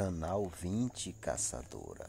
Canal Vinte Caçadora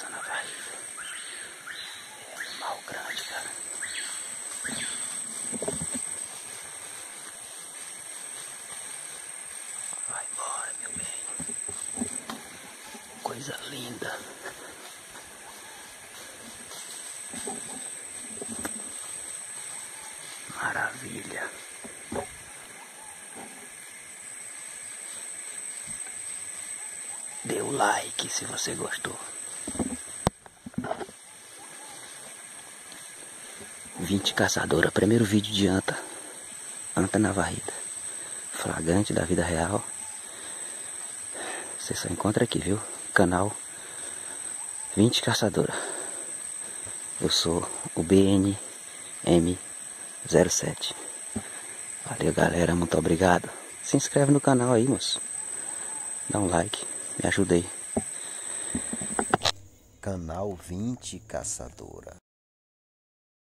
Atravessando a varrida. É um animal grande, cara. Vai embora, meu bem. Coisa linda. Maravilha. Dê o like se você gostou. Vinte caçadora, primeiro vídeo de anta. Anta na varrida. Flagrante da vida real. Você só encontra aqui, viu? Canal 20 Caçadora. Eu sou o BNM07. Valeu, galera. Muito obrigado. Se inscreve no canal aí, moço. Dá um like. Me ajuda aí. Canal 20 Caçadora.